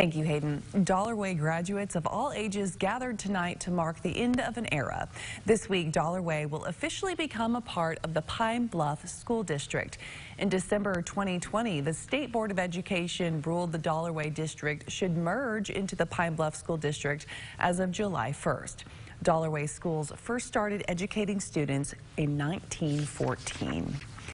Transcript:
Thank you, Hayden. Dollarway graduates of all ages gathered tonight to mark the end of an era. This week, Dollarway will officially become a part of the Pine Bluff School District. In December 2020, the State Board of Education ruled the Dollarway District should merge into the Pine Bluff School District as of July 1st. Dollarway schools first started educating students in 1914.